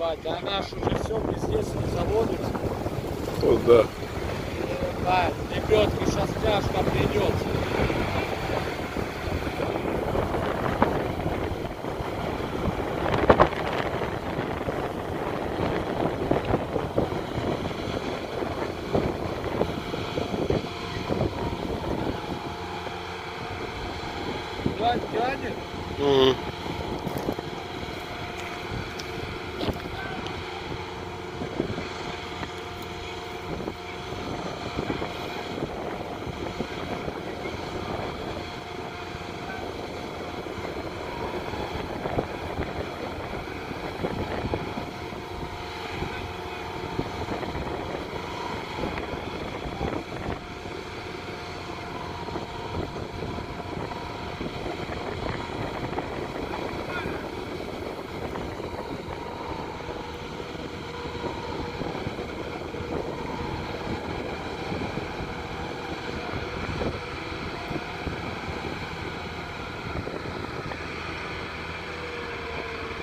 батя, а наш уже все пиздец не заводится. То да. Бать, лебедки сейчас тяжко придется. Тянет, тянет. Мгм.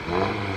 Mm-hmm.